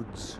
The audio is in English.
roads.